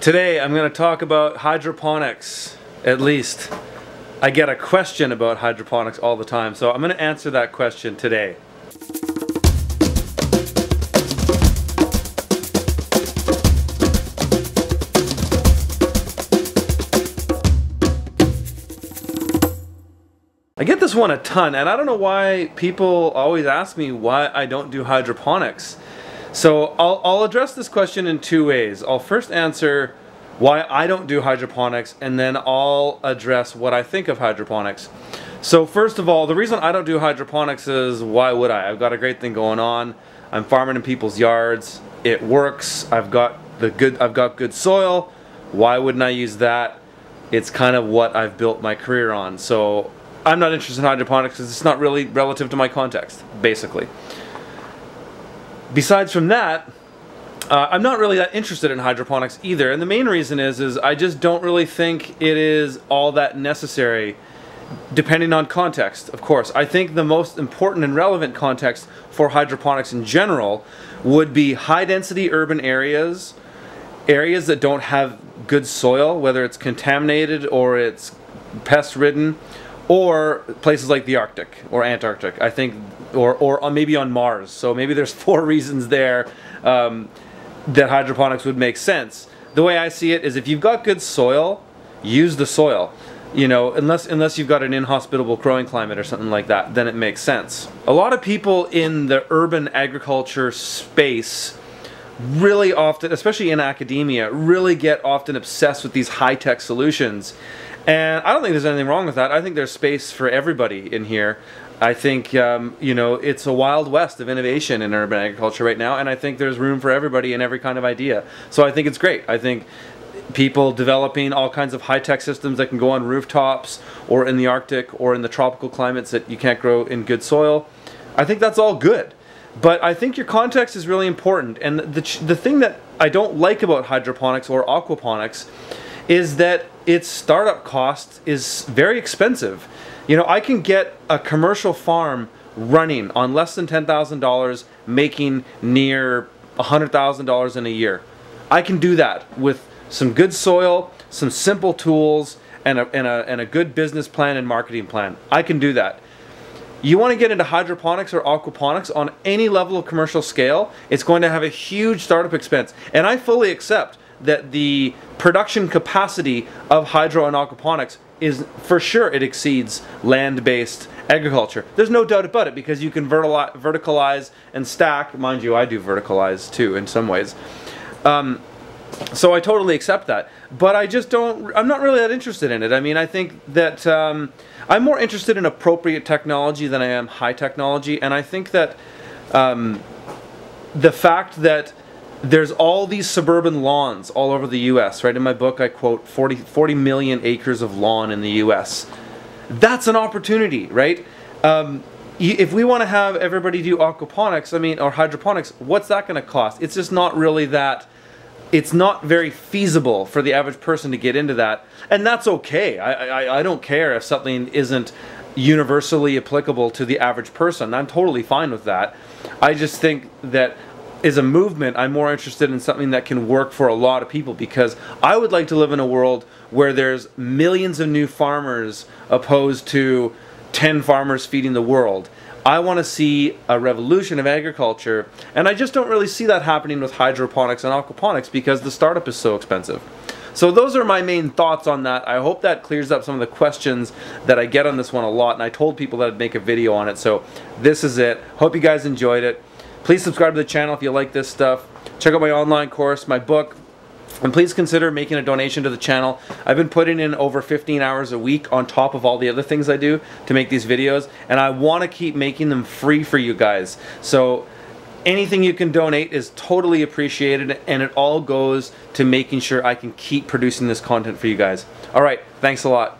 Today I'm going to talk about hydroponics, at least. I get a question about hydroponics all the time, so I'm going to answer that question today. I get this one a ton, and I don't know why people always ask me why I don't do hydroponics. So I'll, I'll address this question in two ways. I'll first answer why I don't do hydroponics, and then I'll address what I think of hydroponics. So first of all, the reason I don't do hydroponics is why would I? I've got a great thing going on. I'm farming in people's yards. It works. I've got the good I've got good soil. Why wouldn't I use that? It's kind of what I've built my career on. So I'm not interested in hydroponics because it's not really relative to my context, basically besides from that, uh, I'm not really that interested in hydroponics either, and the main reason is is I just don't really think it is all that necessary, depending on context. Of course, I think the most important and relevant context for hydroponics in general would be high density urban areas, areas that don't have good soil, whether it's contaminated or it's pest ridden, or places like the Arctic or Antarctic. I think, or or maybe on Mars. So maybe there's four reasons there um, that hydroponics would make sense. The way I see it is, if you've got good soil, use the soil. You know, unless unless you've got an inhospitable growing climate or something like that, then it makes sense. A lot of people in the urban agriculture space really often, especially in academia, really get often obsessed with these high-tech solutions and I don't think there's anything wrong with that. I think there's space for everybody in here. I think um, you know it's a wild west of innovation in urban agriculture right now, and I think there's room for everybody and every kind of idea. So I think it's great. I think people developing all kinds of high-tech systems that can go on rooftops or in the Arctic or in the tropical climates that you can't grow in good soil. I think that's all good. But I think your context is really important. And the, the thing that I don't like about hydroponics or aquaponics is that its startup cost is very expensive. You know, I can get a commercial farm running on less than $10,000 making near $100,000 in a year. I can do that with some good soil, some simple tools, and a, and, a, and a good business plan and marketing plan. I can do that. You want to get into hydroponics or aquaponics on any level of commercial scale, it's going to have a huge startup expense. And I fully accept that the production capacity of hydro and aquaponics is for sure it exceeds land-based agriculture. There's no doubt about it because you can verticalize and stack. Mind you, I do verticalize too in some ways. Um, so I totally accept that. But I just don't, I'm not really that interested in it. I mean, I think that um, I'm more interested in appropriate technology than I am high technology. And I think that um, the fact that there's all these suburban lawns all over the US, right? In my book, I quote 40, 40 million acres of lawn in the US. That's an opportunity, right? Um, if we want to have everybody do aquaponics, I mean, or hydroponics, what's that going to cost? It's just not really that, it's not very feasible for the average person to get into that. And that's okay. I, I, I don't care if something isn't universally applicable to the average person. I'm totally fine with that. I just think that is a movement, I'm more interested in something that can work for a lot of people because I would like to live in a world where there's millions of new farmers opposed to 10 farmers feeding the world. I want to see a revolution of agriculture, and I just don't really see that happening with hydroponics and aquaponics because the startup is so expensive. So those are my main thoughts on that. I hope that clears up some of the questions that I get on this one a lot, and I told people that I'd make a video on it, so this is it. Hope you guys enjoyed it. Please subscribe to the channel if you like this stuff. Check out my online course, my book, and please consider making a donation to the channel. I've been putting in over 15 hours a week on top of all the other things I do to make these videos, and I want to keep making them free for you guys. So anything you can donate is totally appreciated, and it all goes to making sure I can keep producing this content for you guys. All right, thanks a lot.